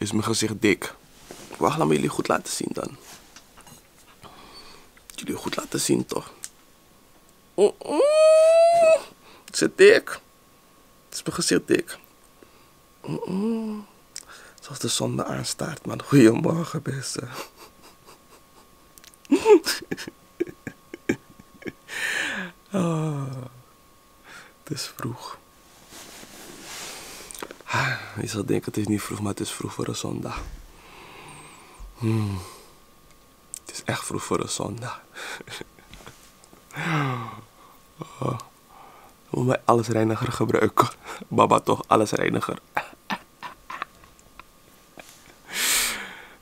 Is mijn gezicht dik? Wacht, laat me jullie goed laten zien dan. Jullie goed laten zien toch? -mm. Is het dik? Is mijn gezicht dik? Mm Zoals de zon me aanstaart, man. Goedemorgen, beste. oh, het is vroeg. Je zal denken het is niet vroeg, maar het is vroeg voor een zondag. Hmm. Het is echt vroeg voor een zondag. oh. Moet mij allesreiniger gebruiken. Baba toch, allesreiniger. ah,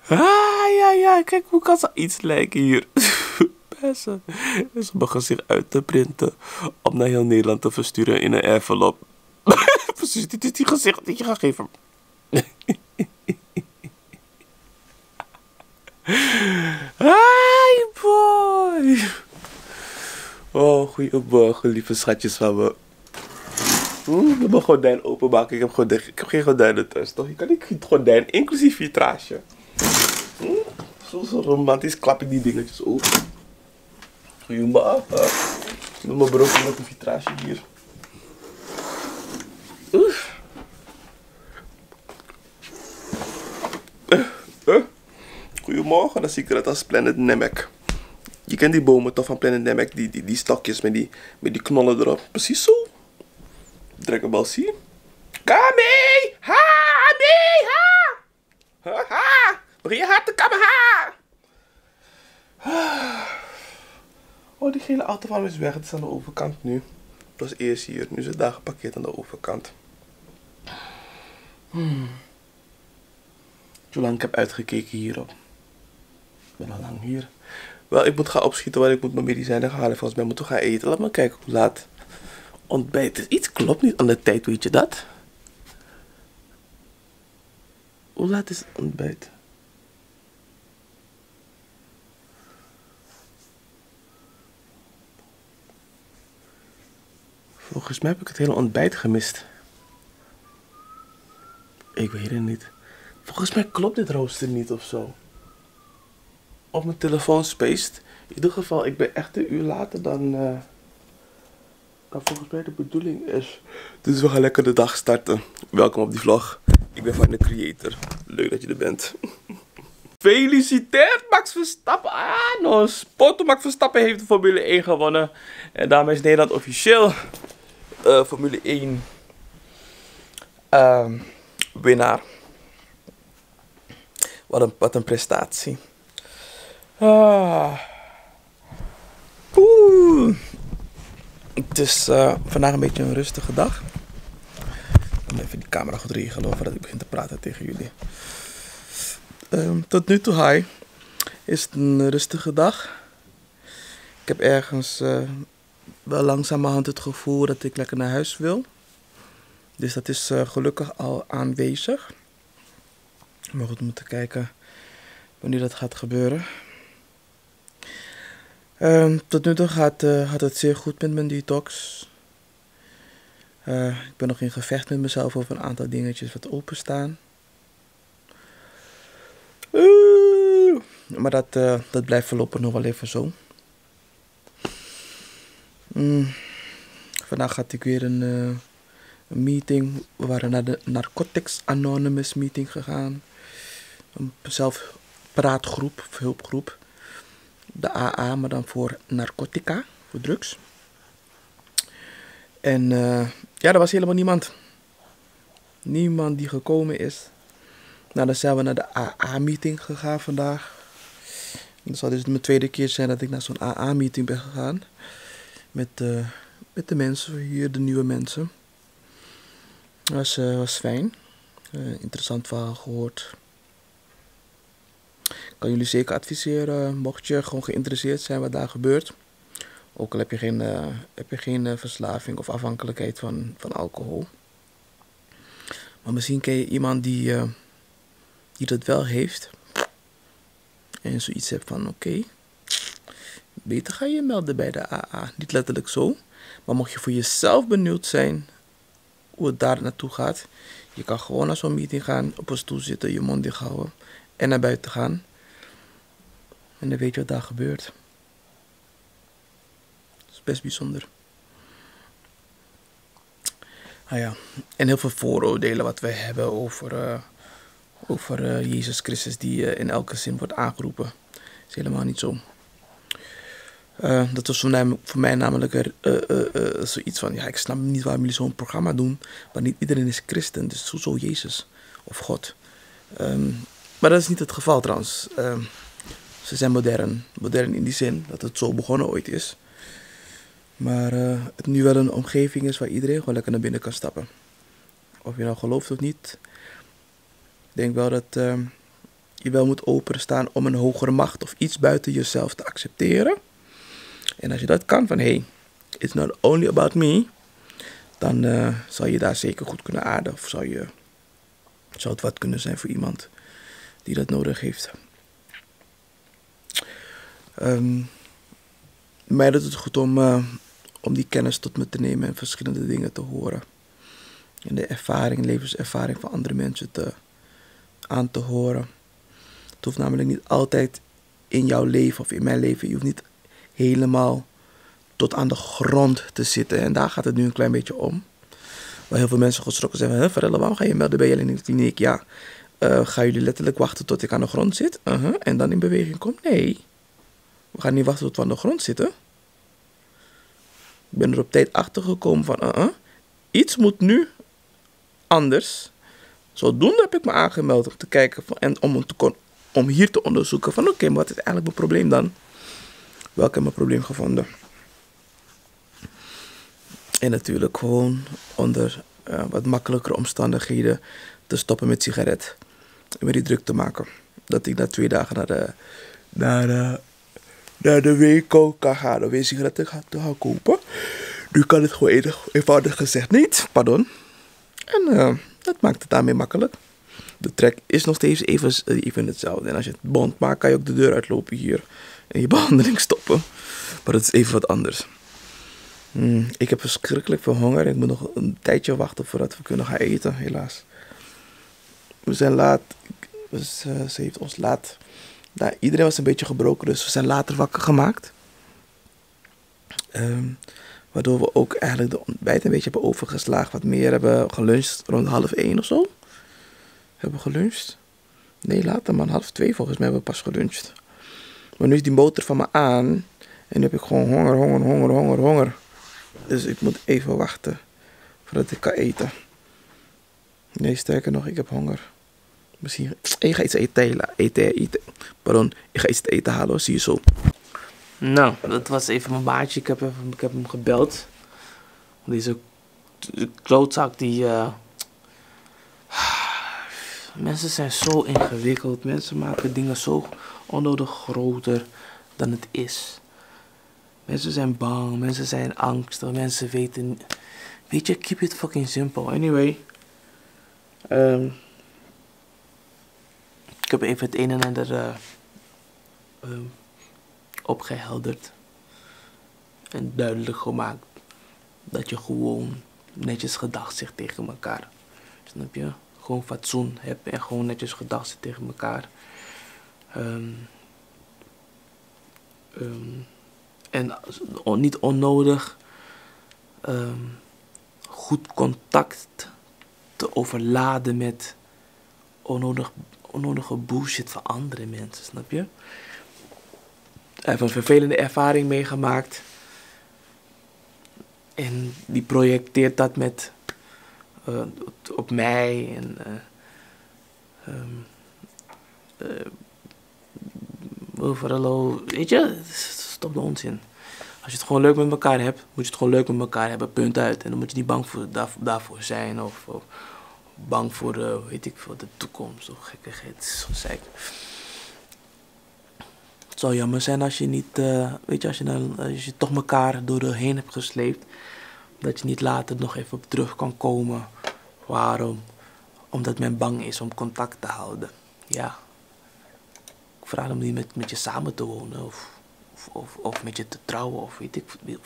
ja, ja, kijk hoe kan ze iets lijken hier. Bessen. Ze begon zich uit te printen. Om naar heel Nederland te versturen in een envelop. Precies, dit is die gezicht dat je gaat geven. Hi boy. Oh, goeiemorgen, lieve schatjes van me. Ik heb mijn gordijn openmaken. Ik heb, gordijn, ik heb geen gordijnen thuis, toch? Je kan niet het gordijn, inclusief vitrage. Zo, zo romantisch klap ik die dingetjes open. Goeiemorgen. Ik doe mijn brood met de vitrage hier. Oeh. Goedemorgen, dan zie ik eruit als Planet Namek. Je kent die bomen toch van Planet Namek, die, die, die stokjes met die, met die knollen erop. Precies zo. Dragon Ball zie. Kami! Ha! Ami! Ha! Ha! Begin je hard ha! Oh, die gele auto van is weg. Het is aan de overkant nu. Dat was eerst hier. Nu is het daar geparkeerd aan de overkant. Hmm. Zolang ik heb uitgekeken hierop. Ben al lang hier. Wel, ik moet gaan opschieten, want ik moet mijn medicijnen gaan halen. Volgens mij moeten we gaan eten. Laat me kijken hoe laat. Ontbijt. Iets klopt niet aan de tijd, weet je dat? Hoe laat is het ontbijt? Volgens mij heb ik het hele ontbijt gemist. Ik weet het niet. Volgens mij klopt dit rooster niet of zo. Op mijn telefoon spaced. In ieder geval, ik ben echt een uur later dan, uh, dan volgens mij de bedoeling is. Dus we gaan lekker de dag starten. Welkom op die vlog. Ik ben van de creator. Leuk dat je er bent. Feliciteerd Max Verstappen. Ah, nog Poto Max Verstappen heeft de Formule 1 gewonnen. En daarmee is Nederland officieel uh, Formule 1 uh, winnaar. Wat een, wat een prestatie. Ah. Het is uh, vandaag een beetje een rustige dag. Ik moet even die camera goed regelen voordat ik begin te praten tegen jullie. Um, tot nu toe, hi. Is het een rustige dag. Ik heb ergens uh, wel langzamerhand het gevoel dat ik lekker naar huis wil. Dus dat is uh, gelukkig al aanwezig. Maar goed, we moeten kijken wanneer dat gaat gebeuren. Um, tot nu toe gaat, uh, gaat het zeer goed met mijn detox. Uh, ik ben nog in gevecht met mezelf over een aantal dingetjes wat openstaan. Uh, maar dat, dat blijft voorlopig nog wel even zo. Mm. Vandaag had ik weer een, een, meeting. We waren naar de Narcotics Anonymous meeting gegaan. Een zelfpraatgroep, hulpgroep de AA, maar dan voor narcotica, voor drugs. En uh, ja, er was helemaal niemand. Niemand die gekomen is. Nou, dan zijn we naar de AA-meeting gegaan vandaag. Dat zal dus mijn tweede keer zijn dat ik naar zo'n AA-meeting ben gegaan. Met, uh, met de mensen hier, de nieuwe mensen. Dat was, uh, was fijn. interessant verhaal gehoord kan jullie zeker adviseren, mocht je gewoon geïnteresseerd zijn wat daar gebeurt. Ook al heb je geen, uh, heb je geen uh, verslaving of afhankelijkheid van, van alcohol. Maar misschien ken je iemand die, uh, die dat wel heeft. En zoiets hebt van oké, beter ga je melden bij de AA. Niet letterlijk zo. Maar mocht je voor jezelf benieuwd zijn hoe het daar naartoe gaat. Je kan gewoon naar zo'n meeting gaan, op een stoel zitten, je mond dicht houden en naar buiten gaan. En dan weet je wat daar gebeurt. Dat is best bijzonder. Ah ja, en heel veel vooroordelen wat we hebben over, eh, over eh, Jezus Christus die eh, in elke zin wordt aangeroepen. is helemaal niet zo. dat was voor mij, voor mij namelijk zoiets van, ja, ik snap niet waarom jullie zo'n programma doen, maar niet iedereen is christen, dus zo, Jezus of God. Ehm, maar dat is niet het geval trouwens. Ehm, ze zijn modern. Modern in die zin dat het zo begonnen ooit is. Maar uh, het nu wel een omgeving is waar iedereen gewoon lekker naar binnen kan stappen. Of je nou gelooft of niet. Ik denk wel dat uh, je wel moet openstaan om een hogere macht of iets buiten jezelf te accepteren. En als je dat kan, van hey, it's not only about me. Dan uh, zal je daar zeker goed kunnen aarden. Of zou, je, zou het wat kunnen zijn voor iemand die dat nodig heeft. Um, mij doet het goed om, uh, om die kennis tot me te nemen en verschillende dingen te horen. En de ervaring, levenservaring van andere mensen te, aan te horen. Het hoeft namelijk niet altijd in jouw leven of in mijn leven. Je hoeft niet helemaal tot aan de grond te zitten. En daar gaat het nu een klein beetje om. Waar heel veel mensen geschrokken zijn van... Verrelle, waarom ga je melden bij jullie in de kliniek? Ja, uh, gaan jullie letterlijk wachten tot ik aan de grond zit? Uh -huh, en dan in beweging kom? Nee. We gaan niet wachten tot we aan de grond zitten. Ik ben er op tijd achter gekomen van, uh -uh, iets moet nu anders. Zodoende heb ik me aangemeld om te kijken van, en om, om hier te onderzoeken van, oké, wat is eigenlijk mijn probleem dan? Welk heb mijn probleem gevonden? En natuurlijk gewoon onder uh, wat makkelijkere omstandigheden te stoppen met sigaret. En weer die druk te maken. Dat ik na twee dagen naar de, naar de naar de winkel kan gaan om weer sigaretten te gaan kopen. Nu kan het gewoon eenvoudig gezegd niet. Pardon. En uh, dat maakt het daarmee makkelijk. De trek is nog steeds even, even hetzelfde. En als je het bond maakt, kan je ook de deur uitlopen hier. En je behandeling stoppen. Maar dat is even wat anders. Hmm, ik heb verschrikkelijk veel honger. Ik moet nog een tijdje wachten voordat we kunnen gaan eten, helaas. We zijn laat. Ze heeft ons laat nou, iedereen was een beetje gebroken, dus we zijn later wakker gemaakt. Um, waardoor we ook eigenlijk de ontbijt een beetje hebben overgeslagen. Wat meer hebben geluncht rond half één of zo. Hebben geluncht? Nee, later man, half twee volgens mij hebben we pas geluncht. Maar nu is die motor van me aan. En nu heb ik gewoon honger, honger, honger, honger, honger. Dus ik moet even wachten voordat ik kan eten. Nee, sterker nog, ik heb honger. Misschien. Ik ga iets eten, eten, eten. Pardon, ik ga iets te eten halen, zie je zo. Nou, dat was even mijn maatje. Ik heb, even, ik heb hem gebeld. Deze klootzak die. Uh... Mensen zijn zo ingewikkeld. Mensen maken dingen zo onnodig groter dan het is. Mensen zijn bang, mensen zijn angstig, mensen weten. Weet je, keep it fucking simple. Anyway. Um, ik heb even het een en ander uh, um, opgehelderd. En duidelijk gemaakt dat je gewoon netjes gedacht zegt tegen elkaar. Snap je? Gewoon fatsoen hebt en gewoon netjes gedacht tegen elkaar. Um, um, en niet onnodig goed contact te overladen met onnodig onnodige bullshit van andere mensen, snap je? Hij heeft een vervelende ervaring meegemaakt. En die projecteert dat met uh, op mij en uh, um, uh, overal, weet je, stop de onzin. Als je het gewoon leuk met elkaar hebt, moet je het gewoon leuk met elkaar hebben, punt uit. En dan moet je niet bang voor, daar, daarvoor zijn of, of bang voor, de, weet ik veel, de toekomst of gekkigheid. Zo zeker. Het zou jammer zijn als je niet, uh, weet je, als je, dan, als je toch elkaar door de heen hebt gesleept, dat je niet later nog even op terug kan komen. Waarom? Omdat men bang is om contact te houden. Ja. Ik vraag hem niet met, met je samen te wonen of, of, of, of met je te trouwen of weet ik,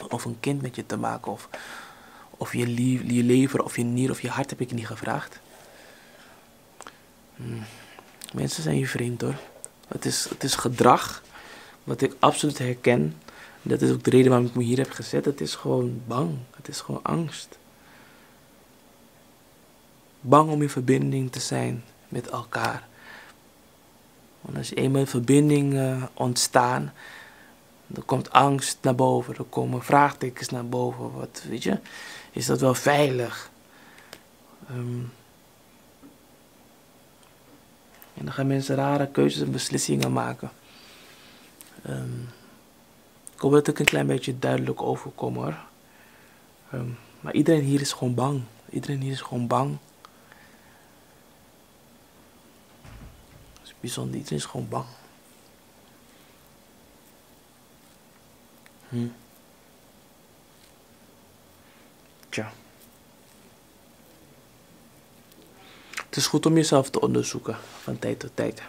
of een kind met je te maken of of je, je lever of je nier of je hart heb ik niet gevraagd. Hmm. Mensen zijn je vreemd hoor. Het is, het is gedrag wat ik absoluut herken. Dat is ook de reden waarom ik me hier heb gezet. Het is gewoon bang. Het is gewoon angst. Bang om in verbinding te zijn met elkaar. Want als je eenmaal in verbinding uh, ontstaan, dan komt angst naar boven, er komen vraagtekens naar boven. Wat, weet je, is dat wel veilig? Um, en dan gaan mensen rare keuzes en beslissingen maken. Um, ik hoop dat ik een klein beetje duidelijk overkom hoor. Um, maar iedereen hier is gewoon bang. Iedereen hier is gewoon bang. Dat is bijzonder, iedereen is gewoon bang. Hm. Tja. Het is goed om jezelf te onderzoeken van tijd tot tijd.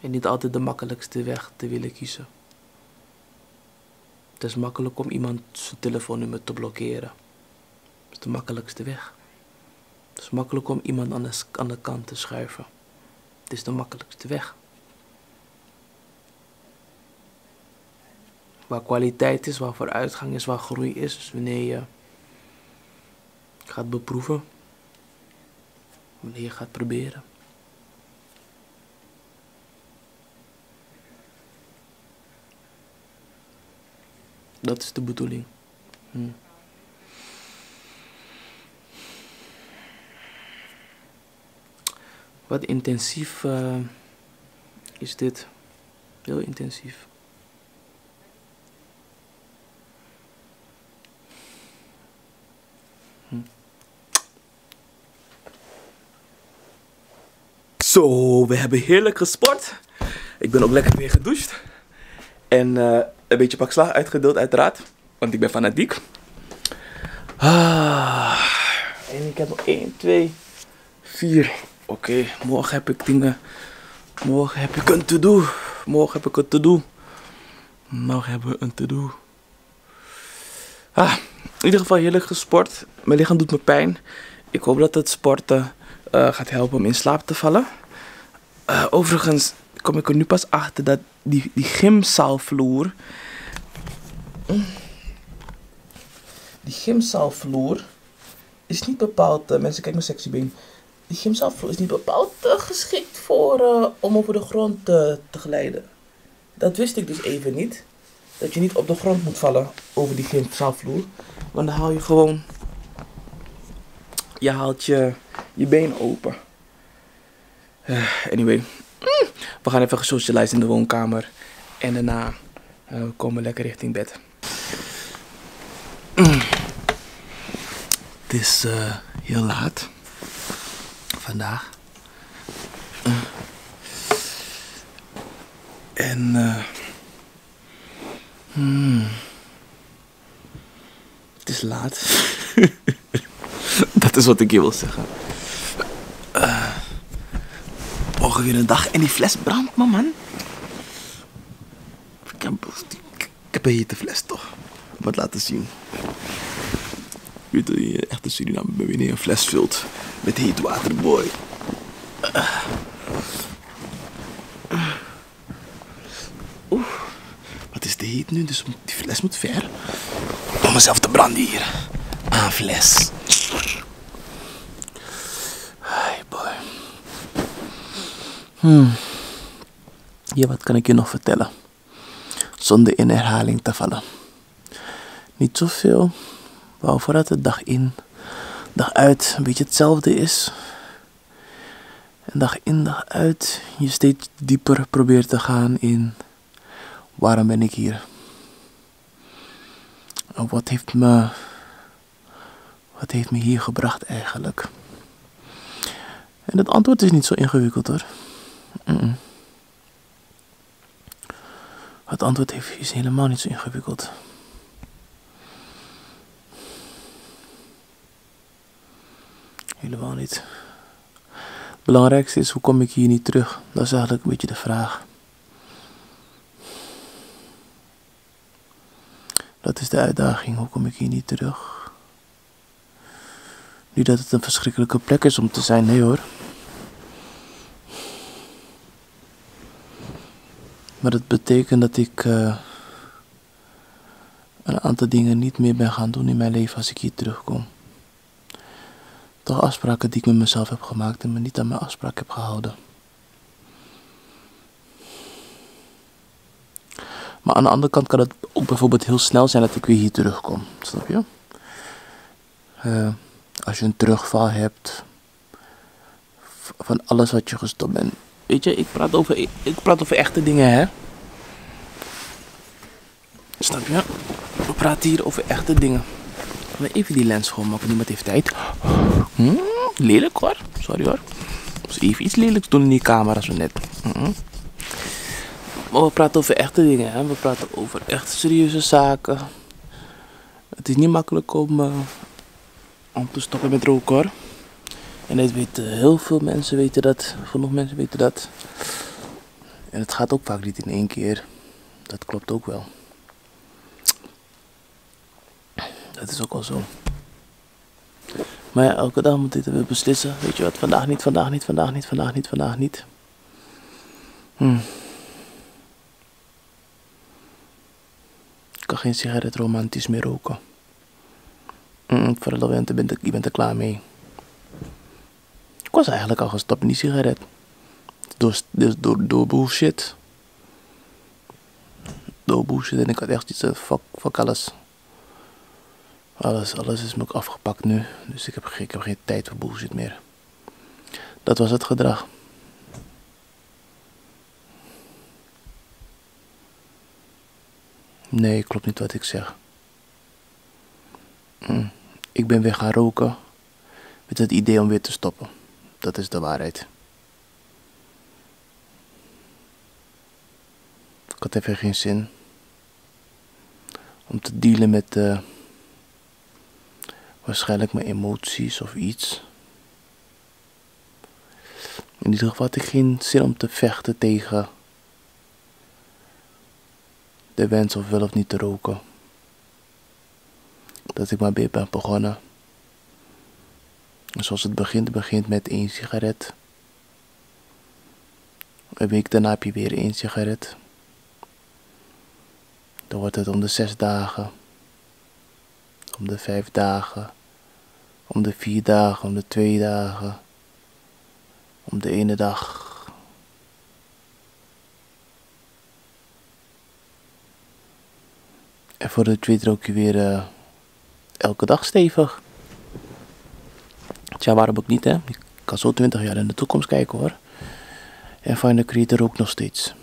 En niet altijd de makkelijkste weg te willen kiezen. Het is makkelijk om iemand zijn telefoonnummer te blokkeren. Dat is de makkelijkste weg. Het is makkelijk om iemand aan de, aan de kant te schuiven. Het is de makkelijkste weg. Waar kwaliteit is, waar vooruitgang is, waar groei is. Dus wanneer je gaat beproeven. Wanneer je gaat proberen. Dat is de bedoeling. Hm. Wat intensief uh, is dit. Heel intensief. Hm. Zo, we hebben heerlijk gesport. Ik ben ook lekker weer gedoucht. En uh, een beetje pak slag uitgedeeld, uiteraard. Want ik ben fanatiek. Ah, en ik heb nog 1, 2, 4. Oké, morgen heb ik dingen. Morgen heb ik een to-do. Morgen heb ik een to-do. Morgen hebben we een to-do. Ah, in ieder geval heerlijk gesport. Mijn lichaam doet me pijn. Ik hoop dat het sporten uh, gaat helpen om in slaap te vallen. Uh, overigens kom ik er nu pas achter dat die, die gymzaalvloer. Die gymzaalvloer is niet bepaald. Uh, mensen, kijk mijn sexy been. Die gymzaalvloer is niet bepaald geschikt voor uh, om over de grond te glijden. Dat wist ik dus even niet. Dat je niet op de grond moet vallen over die gymzaalvloer. Want dan haal je gewoon. Je haalt je, je been open. anyway, we gaan even gesocialiseerd in de woonkamer. En daarna uh, komen we lekker richting bed. Het is heel laat. Vandaag. En... Uh, hmm. Het is laat. Dat is wat ik je wil zeggen. Uh, morgen weer een dag en die fles brandt, man. man. Ik heb, ik heb een hete fles toch. Wat laten zien. Weet dat je echt een Suriname bent wanneer een fles vult met heet water, boy. Oeh, wat is de heet nu? Dus die fles moet ver. Om mezelf te branden hier. Aan fles. Hmm. Ja, wat kan ik je nog vertellen? Zonder in herhaling te vallen. Niet zoveel. Wou voordat het dag in, dag uit een beetje hetzelfde is. En dag in, dag uit je steeds dieper probeert te gaan in waarom ben ik hier? Wat heeft me, wat heeft me hier gebracht eigenlijk? En het antwoord is niet zo ingewikkeld hoor. Het antwoord is helemaal niet zo ingewikkeld. Helemaal niet. Het belangrijkste is, hoe kom ik hier niet terug? Dat is eigenlijk een beetje de vraag. Dat is de uitdaging? Hoe kom ik hier niet terug? Niet dat het een verschrikkelijke plek is om te zijn, nee hoor. Maar dat betekent dat ik uh, een aantal dingen niet meer ben gaan doen in mijn leven als ik hier terugkom. Toch afspraken die ik met mezelf heb gemaakt en me niet aan mijn afspraak heb gehouden. Maar aan de andere kant kan het ook bijvoorbeeld heel snel zijn dat ik weer hier terugkom. Snap je? Uh, als je een terugval hebt van alles wat je gestopt bent. Weet je, ik praat over, ik, ik praat over echte dingen, hè? Snap je? We praten hier over echte dingen. Even die lens schoonmaken, niemand heeft tijd. Hmm, lelijk hoor. Sorry hoor. Dus even iets lelijks doen in die camera zo net. Hmm. Maar we praten over echte dingen. Hè? We praten over echt serieuze zaken. Het is niet makkelijk om, uh, om te stoppen met roken hoor. En dat weten heel veel mensen weten dat. Genoeg mensen weten dat. En het gaat ook vaak niet in één keer. Dat klopt ook wel. Dat is ook wel zo. Maar ja, elke dag moet ik weer beslissen. Weet je wat, vandaag niet, vandaag niet, vandaag niet, vandaag niet, vandaag niet. Hmm. Ik kan geen sigaret romantisch meer roken. Mm, voor de ben ik, je bent er klaar mee. Ik was eigenlijk al gestopt met die sigaret. Door, door, door bullshit. Door bullshit en ik had echt iets van fuck, fuck alles. Alles, alles is me ook afgepakt nu. Dus ik heb, ik heb geen tijd voor bullshit meer. Dat was het gedrag. Nee, klopt niet wat ik zeg. Mm. Ik ben weer gaan roken met het idee om weer te stoppen. Dat is de waarheid. Ik had even geen zin om te dealen met uh, waarschijnlijk mijn emoties of iets. In ieder geval had ik geen zin om te vechten tegen de wens of wel of niet te roken. Dat ik maar weer ben begonnen. zoals het begint, begint met één sigaret. Een week daarna heb je weer één sigaret. Dan wordt het om de zes dagen. Om de vijf dagen. Om de vier dagen, om de twee dagen. Om de ene dag. En voor de tweede rook je weer uh, elke dag stevig. Tja, waarom ook niet, hè? Ik kan zo 20 jaar in de toekomst kijken, hoor. En van de creator ook nog steeds.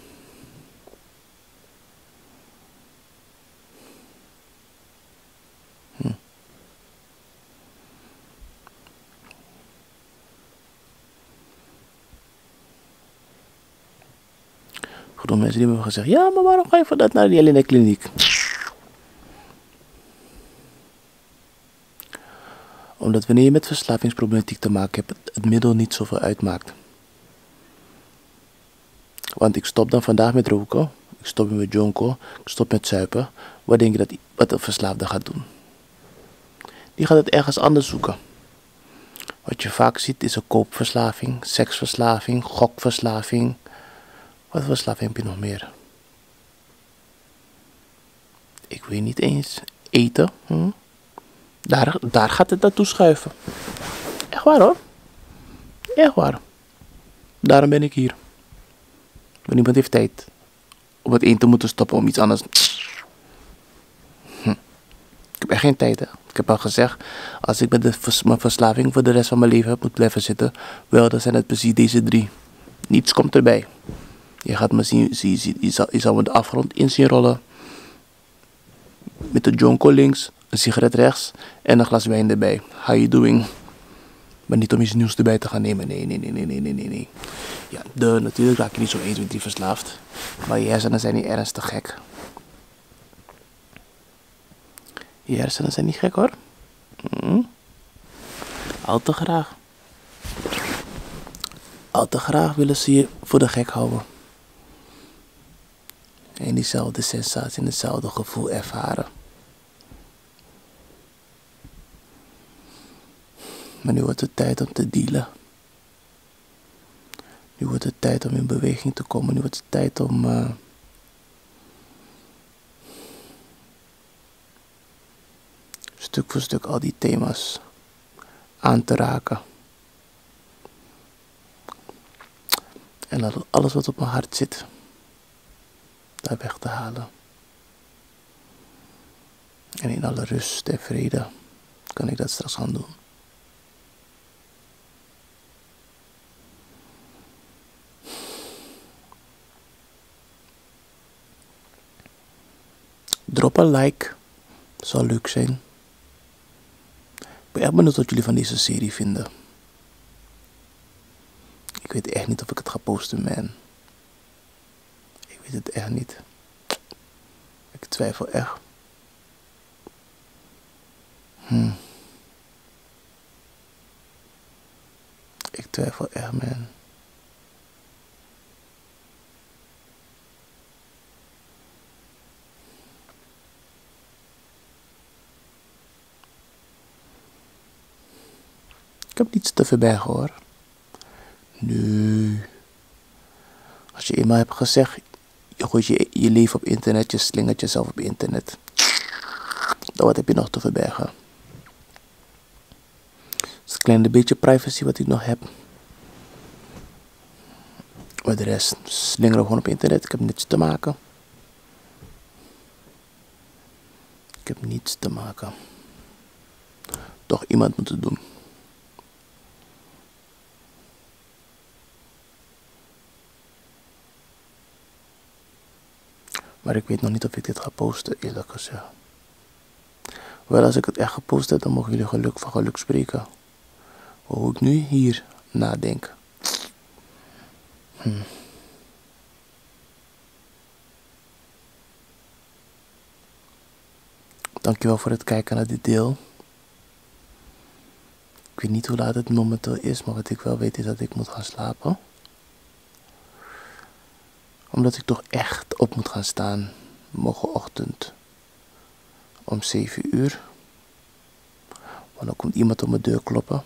Hm. Genoeg mensen die hebben gezegd: Ja, maar waarom ga je voor dat naar die Helena kliniek? Omdat wanneer je met verslavingsproblematiek te maken hebt, het middel niet zoveel uitmaakt. Want ik stop dan vandaag met roken, ik stop met jonko, ik stop met zuipen. Wat denk je dat wat een verslaafde gaat doen? Die gaat het ergens anders zoeken. Wat je vaak ziet is een koopverslaving, seksverslaving, gokverslaving. Wat verslaving heb je nog meer? Ik weet niet eens. Eten. Hm? Daar, daar gaat het naartoe schuiven. Echt waar hoor. Echt waar. Daarom ben ik hier. Maar niemand heeft tijd om het een te moeten stoppen om iets anders. Hm. Ik heb echt geen tijd. Hè. Ik heb al gezegd, als ik met de mijn verslaving voor de rest van mijn leven moet blijven zitten, wel, dan zijn het precies deze drie. Niets komt erbij. Je gaat me zien, zie, je, zal, je zal me de afgrond in zien rollen. Met de jonko links, een sigaret rechts en een glas wijn erbij. How you doing? Maar niet om iets nieuws erbij te gaan nemen. Nee, nee, nee, nee, nee, nee, nee. Ja, de, natuurlijk raak je niet zo 1, 2, 3 verslaafd. Maar je hersenen zijn niet ernstig gek. Je hersenen zijn niet gek hoor. Al te graag. Al te graag willen ze je voor de gek houden en diezelfde sensatie en hetzelfde gevoel ervaren. Maar nu wordt het tijd om te dealen. Nu wordt het tijd om in beweging te komen. Nu wordt het tijd om. Eh, stuk voor stuk al die thema's aan te raken. En laat alles wat op mijn hart zit daar weg te halen. En in alle rust en vrede kan ik dat straks gaan doen. Drop een like. Zal leuk zijn. Ik ben echt benieuwd wat jullie van deze serie vinden. Ik weet echt niet of ik het ga posten, man. Weet het echt niet. Ik twijfel echt. Hmm. Ik twijfel echt, man. Ik heb niets te verbergen hoor. Nu. Als je eenmaal hebt gezegd, je gooit je, je leven op internet, je slingert jezelf op internet. Dan wat heb je nog te verbergen? Het is een klein beetje privacy wat ik nog heb. Maar de rest slingeren gewoon op internet. Ik heb niets te maken. Ik heb niets te maken. Toch iemand moet het doen. Maar ik weet nog niet of ik dit ga posten, eerlijk gezegd. Wel, als ik het echt gepost heb, dan mogen jullie geluk van geluk spreken. Hoe ik nu hier nadenk. Hm. Dankjewel voor het kijken naar dit deel. Ik weet niet hoe laat het momenteel is, maar wat ik wel weet is dat ik moet gaan slapen omdat ik toch echt op moet gaan staan morgenochtend om 7 uur. Want dan komt iemand op mijn deur kloppen.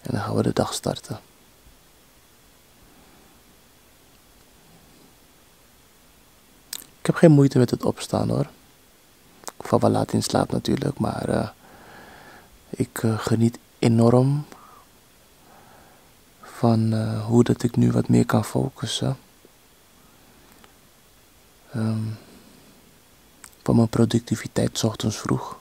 En dan gaan we de dag starten. Ik heb geen moeite met het opstaan hoor. Ik val wel laat in slaap natuurlijk, maar uh, ik uh, geniet enorm van uh, hoe dat ik nu wat meer kan focussen. Um, van mijn productiviteit ochtends vroeg.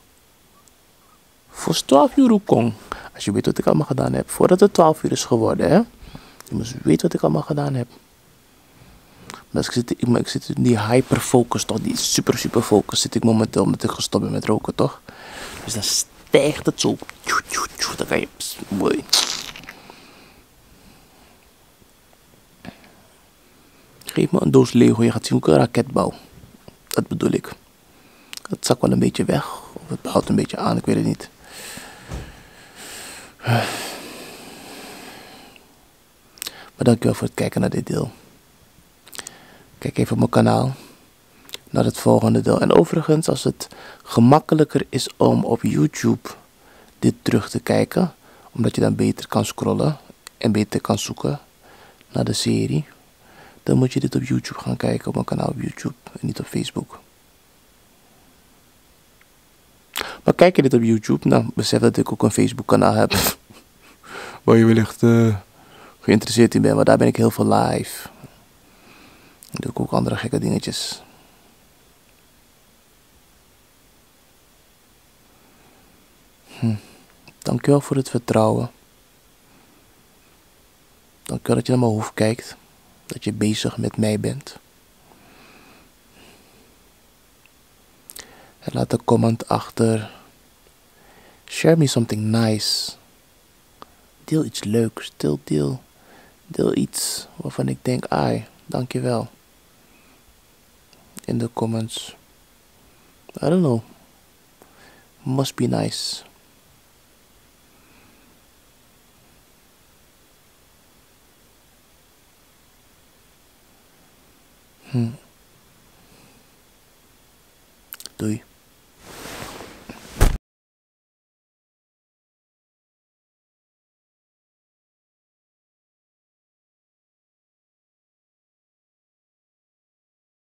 Voor 12 uur kong. Als je weet wat ik allemaal gedaan heb. Voordat het 12 uur is geworden, hè. Je moet weten wat ik allemaal gedaan heb. Maar ik zit, ik zit in die hyperfocus, toch? Die super, super focus zit ik momenteel omdat ik gestopt ben met roken, toch? Dus dan stijgt het zo. Dan kan je... Mooi. Geef me een doos Lego, je gaat zien hoe ik een raket bouw. Dat bedoel ik. Het zakt wel een beetje weg, of het houdt een beetje aan, ik weet het niet. Maar dankjewel voor het kijken naar dit deel. Kijk even op mijn kanaal naar het volgende deel. En overigens, als het gemakkelijker is om op YouTube dit terug te kijken, omdat je dan beter kan scrollen en beter kan zoeken naar de serie dan moet je dit op YouTube gaan kijken, op mijn kanaal op YouTube en niet op Facebook. Maar kijk je dit op YouTube, nou besef dat ik ook een Facebook kanaal heb. waar je wellicht uh, geïnteresseerd in bent, maar daar ben ik heel veel live. Dan doe ik ook andere gekke dingetjes. Hm. Dankjewel voor het vertrouwen. Dankjewel dat je naar mijn hoofd kijkt dat je bezig met mij bent. En laat een comment achter. Share me something nice. Deel iets leuks. Deel, deel, deel iets waarvan ik denk, ai, dankjewel. In de comments. I don't know. Must be nice. Hm. Doei.